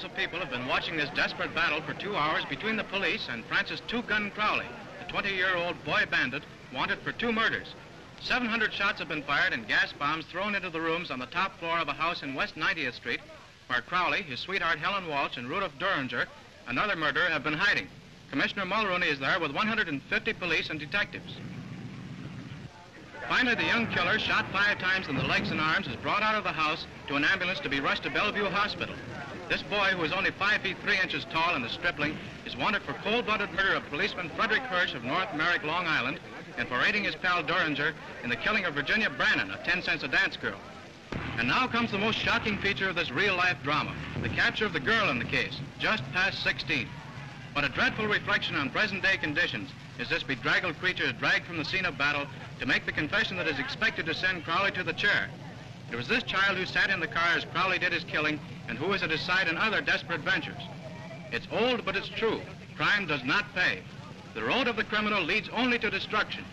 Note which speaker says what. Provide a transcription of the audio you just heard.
Speaker 1: people have been watching this desperate battle for two hours between the police and Francis Two Gun Crowley, the 20-year-old boy bandit wanted for two murders. 700 shots have been fired and gas bombs thrown into the rooms on the top floor of a house in West 90th Street where Crowley, his sweetheart Helen Walsh, and Rudolph Duringer, another murderer, have been hiding. Commissioner Mulrooney is there with 150 police and detectives. Finally, the young killer, shot five times in the legs and arms, is brought out of the house to an ambulance to be rushed to Bellevue Hospital. This boy, who is only five feet three inches tall and a stripling, is wanted for cold-blooded murder of policeman Frederick Hirsch of North Merrick, Long Island, and for aiding his pal Duringer in the killing of Virginia Brannen, a 10 cents a dance girl. And now comes the most shocking feature of this real-life drama, the capture of the girl in the case, just past 16. What a dreadful reflection on present-day conditions is this bedraggled creature dragged from the scene of battle to make the confession that is expected to send Crowley to the chair. It was this child who sat in the car as Crowley did his killing and who was at his side in other desperate ventures. It's old, but it's true. Crime does not pay. The road of the criminal leads only to destruction.